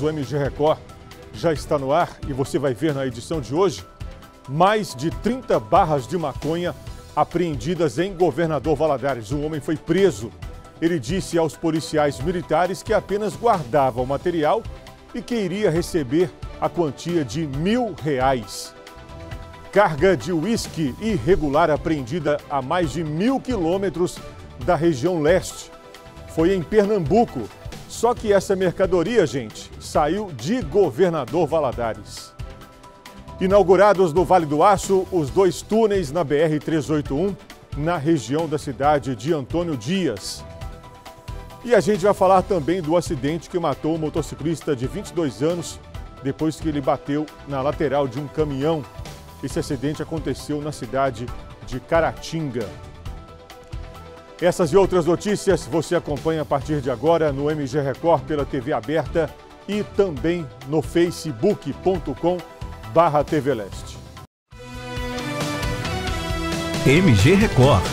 O MG Record já está no ar e você vai ver na edição de hoje mais de 30 barras de maconha apreendidas em Governador Valadares. Um homem foi preso. Ele disse aos policiais militares que apenas guardava o material e que iria receber a quantia de mil reais. Carga de uísque irregular apreendida a mais de mil quilômetros da região leste. Foi em Pernambuco. Só que essa mercadoria, gente, saiu de Governador Valadares. Inaugurados no Vale do Aço, os dois túneis na BR-381, na região da cidade de Antônio Dias. E a gente vai falar também do acidente que matou um motociclista de 22 anos depois que ele bateu na lateral de um caminhão. Esse acidente aconteceu na cidade de Caratinga. Essas e outras notícias você acompanha a partir de agora no MG Record pela TV aberta e também no facebook.com barra TV Leste. MG Record